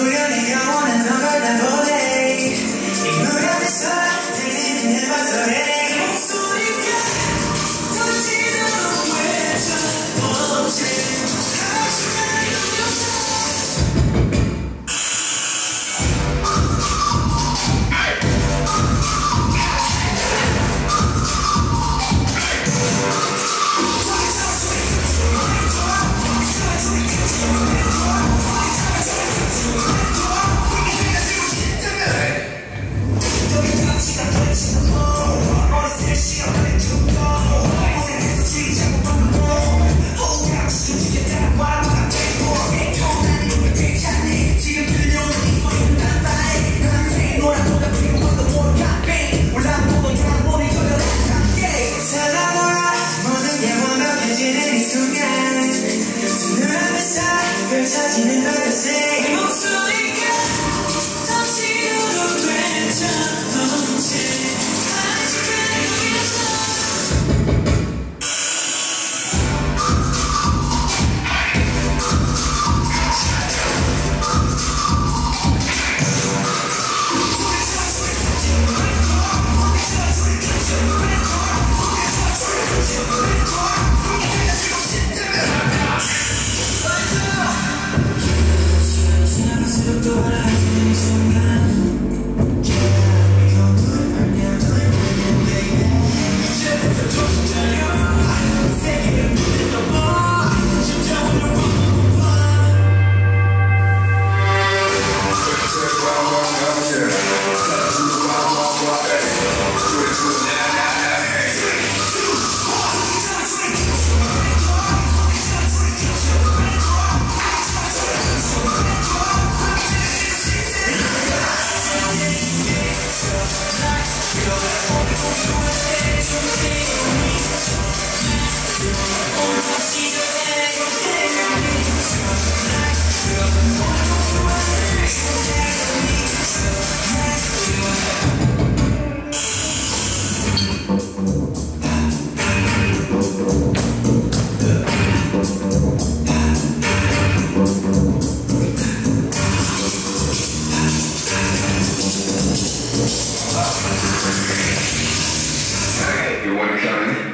Including me, I wanna number them all day. Including 사랑아 모든 게 완벽해지는 이 순간 또 하나 in one in?